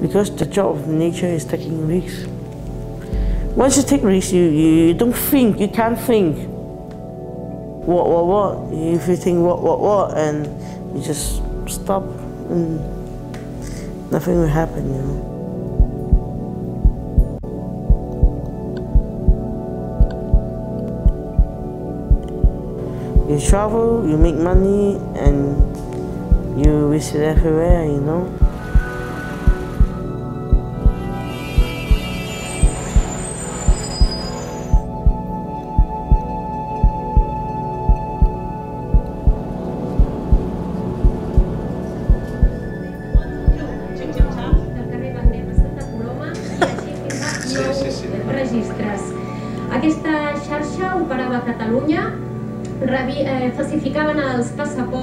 because the job of nature is taking risks. Once you take risks, you, you don't think, you can't think. What, what, what? If you think what, what, what, and you just stop, and nothing will happen, you know. You travel, you make money, and you visit everywhere, you know. Registres. Aquesta xarxa operava a Catalunya, eh, falsificaven els passaports